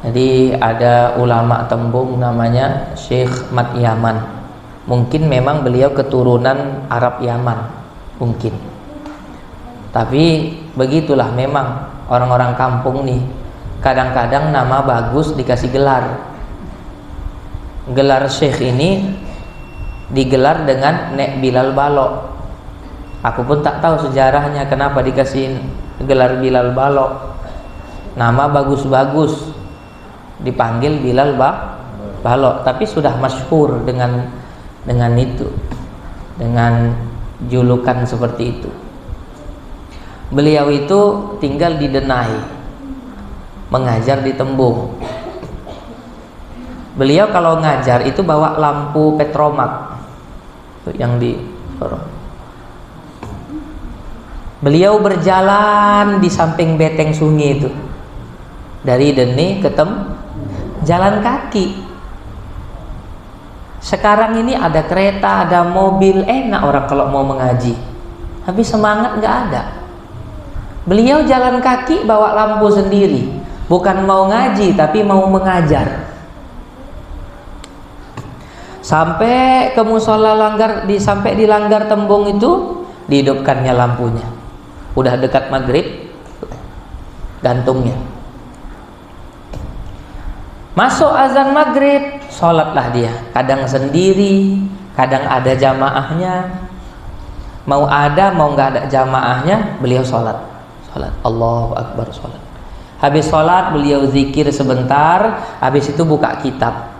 Jadi ada ulama tembung namanya Syekh Mat Yaman. Mungkin memang beliau keturunan Arab Yaman, mungkin. Tapi begitulah memang orang-orang kampung nih. Kadang-kadang nama bagus dikasih gelar. Gelar Syekh ini digelar dengan Nek Bilal Balok. Aku pun tak tahu sejarahnya kenapa dikasih gelar Bilal Balok. Nama bagus-bagus, dipanggil Bilal ba Balok tapi sudah masyhur dengan dengan itu dengan julukan seperti itu. Beliau itu tinggal di Denai mengajar di Tembung. Beliau kalau ngajar itu bawa lampu petromak yang di beliau berjalan di samping beteng sungai itu. Dari Deni ke Tem jalan kaki. Sekarang ini ada kereta ada mobil enak orang kalau mau mengaji. Tapi semangat nggak ada. Beliau jalan kaki bawa lampu sendiri. Bukan mau ngaji tapi mau mengajar. Sampai ke musola langgar di sampai di langgar tembung itu dihidupkannya lampunya. Udah dekat maghrib gantungnya Masuk azan maghrib, sholatlah dia. Kadang sendiri, kadang ada jamaahnya. Mau ada, mau nggak ada jamaahnya, beliau sholat. Sholat, Allahu Akbar sholat. Habis sholat, beliau zikir sebentar. Habis itu buka kitab.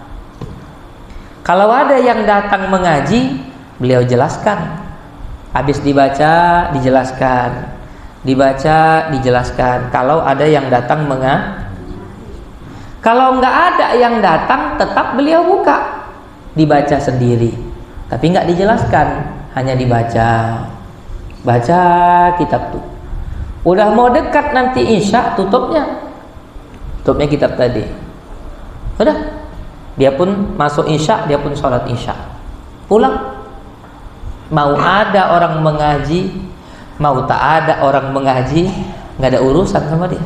Kalau ada yang datang mengaji, beliau jelaskan. Habis dibaca, dijelaskan. Dibaca, dijelaskan. Kalau ada yang datang mengaji, kalau nggak ada yang datang, tetap beliau buka, dibaca sendiri, tapi nggak dijelaskan, hanya dibaca, baca kitab tuh. Udah mau dekat nanti isya, tutupnya, tutupnya kitab tadi. Udah, dia pun masuk isya, dia pun sholat isya, pulang. Mau ada orang mengaji, mau tak ada orang mengaji, nggak ada urusan sama dia.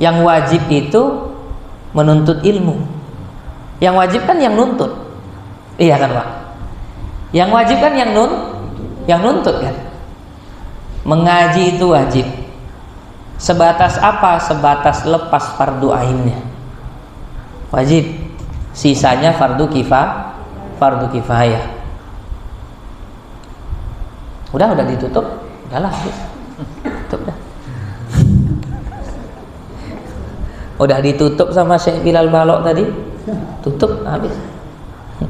Yang wajib itu menuntut ilmu. Yang wajib kan yang nuntut. Iya kan, Pak? Yang wajib kan yang nun yang nuntut kan. Mengaji itu wajib. Sebatas apa? Sebatas lepas fardu ainnya. Wajib. Sisanya fardu kifah, fardu kifayah. Udah udah ditutup, udahlah. Tutup dah. Udah ditutup sama Syekh Bilal Balok tadi? Tutup habis.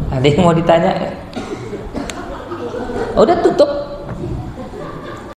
Ada yang mau ditanya? Udah tutup.